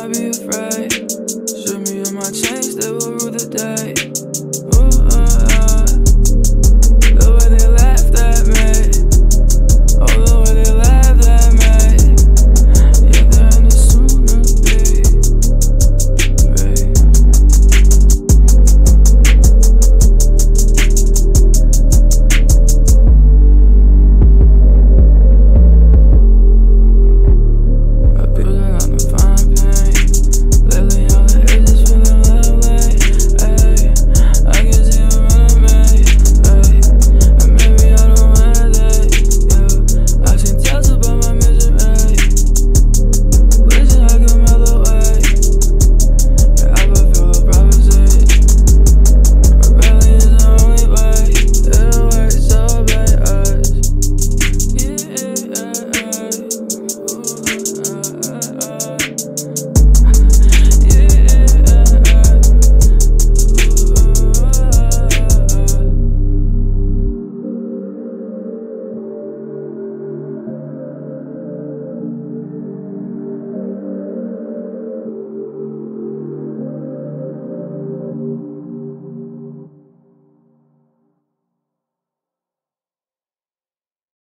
not be afraid. Shoot me in my chains, they will